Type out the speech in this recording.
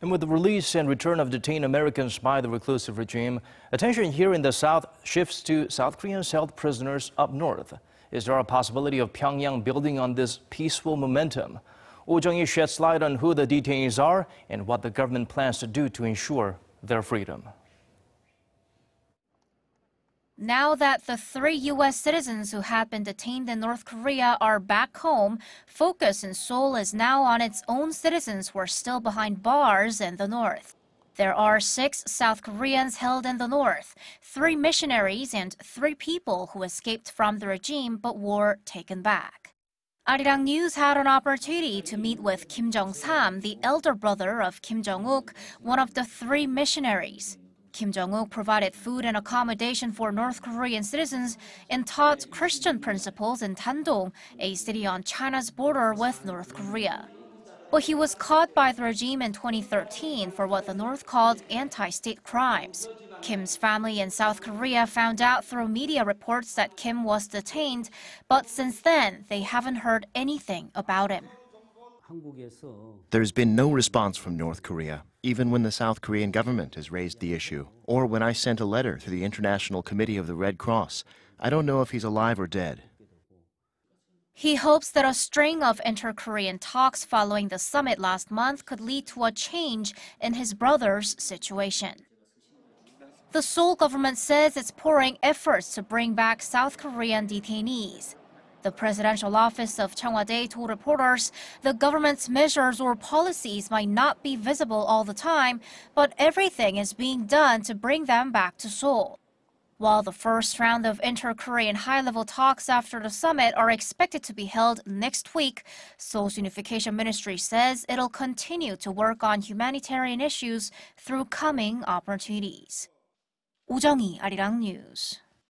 And with the release and return of detained Americans by the reclusive regime, attention here in the South shifts to South Koreans held prisoners up north. Is there a possibility of Pyongyang building on this peaceful momentum? Oh Jung-hee sheds light on who the detainees are and what the government plans to do to ensure their freedom. Now that the three U.S. citizens who had been detained in North Korea are back home, focus in Seoul is now on its own citizens who are still behind bars in the north. There are six South Koreans held in the north, three missionaries, and three people who escaped from the regime but were taken back. Arirang News had an opportunity to meet with Kim Jung-sam, the elder brother of Kim Jung-wook, one of the three missionaries. Kim Jung-wook provided food and accommodation for North Korean citizens and taught Christian principles in Dandong, a city on China's border with North Korea. But he was caught by the regime in 2013 for what the North called anti-state crimes. Kim's family in South Korea found out through media reports that Kim was detained, but since then, they haven't heard anything about him. There's been no response from North Korea, even when the South Korean government has raised the issue, or when I sent a letter to the International Committee of the Red Cross. I don't know if he's alive or dead. He hopes that a string of inter Korean talks following the summit last month could lead to a change in his brother's situation. The Seoul government says it's pouring efforts to bring back South Korean detainees. The presidential office of Cheong Wa Dae told reporters the government's measures or policies might not be visible all the time, but everything is being done to bring them back to Seoul. While the first round of inter-Korean high-level talks after the summit are expected to be held next week, Seoul's Unification Ministry says it'll continue to work on humanitarian issues through coming opportunities. Woo Jeong-hee, Arirang News.